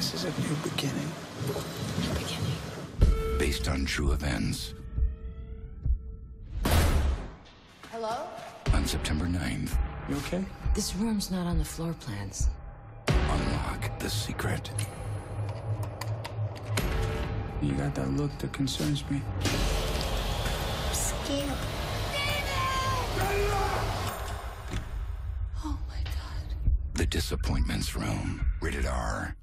This is a new beginning. New beginning. Based on true events. Hello? On September 9th. You okay? This room's not on the floor plans. Unlock the secret. You got that look that concerns me. I'm scared. Oh my god. The Disappointments Room. Rated R.